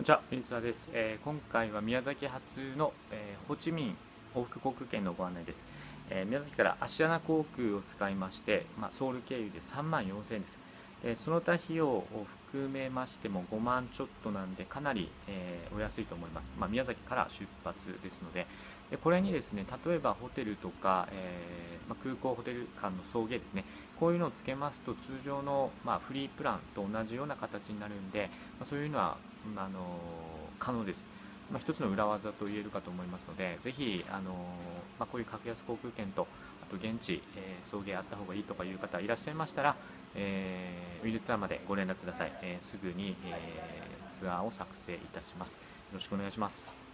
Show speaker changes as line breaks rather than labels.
こんにちは、ミリツです、えー今回は宮崎発の、えーホーチミン往復航空券のご案内です、えー宮崎からアシアナ航空を使いまして、まあ、ソウル経由で3万4000円です、えーその他費用を含めましても5万ちょっとなんでかなり、えーお安いと思います、まあ、宮崎から出発ですので。でこれにですね例えばホテルとか、えーまあ、空港ホテル間の送迎ですね。こういうのをつけますと通常の、まあ、フリープランと同じような形になるんで、まあ、そういうのは、あの可能です、まあ、一つの裏技と言えるかと思いますのでぜひ、あのまあ、こういう格安航空券とあと現地、えー送迎あった方がいいとかいう方いらっしゃいましたら、えーウィルツアーまでご連絡ください、えーすぐに、えーツアーを作成いたします。よろしくお願いします。